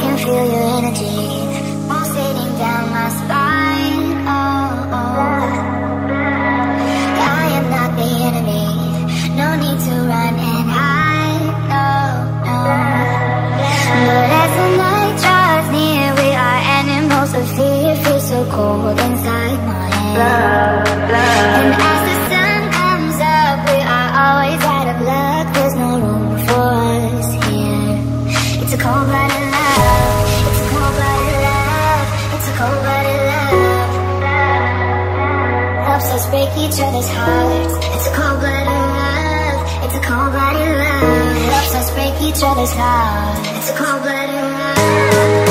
can feel your energy pulsating down my spine. Oh, oh. I am not the enemy. No need to run and hide. No, no. But as the night draws near, we are animals of fear. Feel so cold inside my head. And as the sun comes up, we are always out of luck. There's no room for us here. It's a cold-blooded love. A cold-blooded love. Helps us break each other's hearts. It's a cold-blooded love. It's a cold-blooded love. Helps us break each other's hearts. It's a cold-blooded love.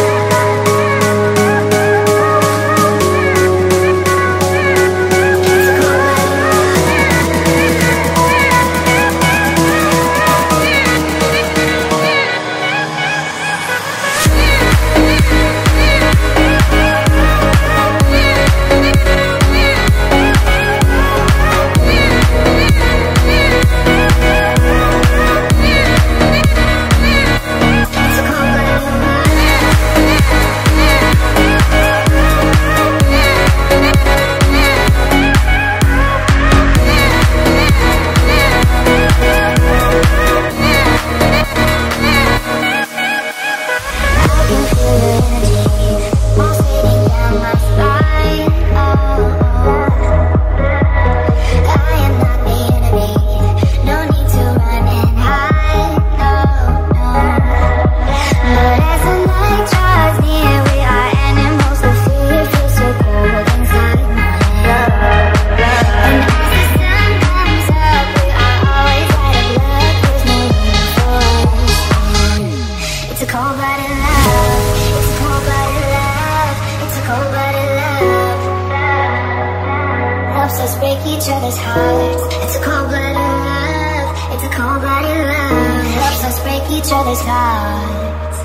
Each other's hearts. It's a cold-blooded love. It's a cold-blooded love. Helps us break each other's hearts.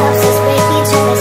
Helps us break each other's